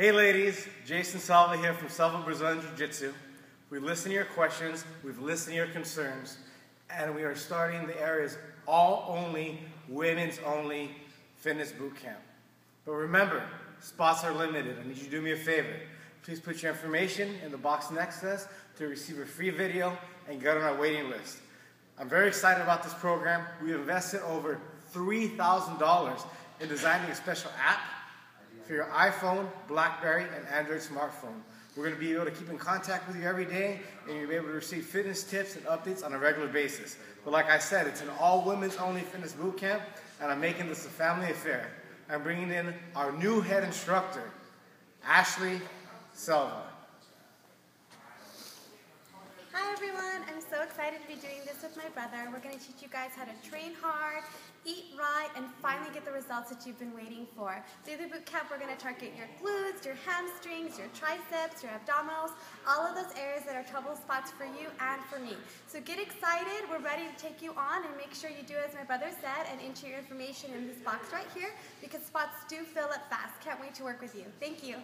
Hey ladies, Jason Selva here from Selva Brazilian Jiu-Jitsu. We listen to your questions, we've listened to your concerns, and we are starting the area's all-only, women's-only fitness boot camp. But remember, spots are limited. I need you to do me a favor. Please put your information in the box next to us to receive a free video and get on our waiting list. I'm very excited about this program. We invested over $3,000 in designing a special app for your iPhone, Blackberry, and Android smartphone. We're going to be able to keep in contact with you every day, and you'll be able to receive fitness tips and updates on a regular basis. But like I said, it's an all women's only fitness boot camp, and I'm making this a family affair. I'm bringing in our new head instructor, Ashley Selva. Hi everyone, I'm so excited to be doing this with my brother. We're going to teach you guys how to train hard, eat finally get the results that you've been waiting for. Through the boot camp, we're going to target your glutes, your hamstrings, your triceps, your abdominals, all of those areas that are trouble spots for you and for me. So get excited, we're ready to take you on, and make sure you do as my brother said and enter your information in this box right here because spots do fill up fast. Can't wait to work with you. Thank you.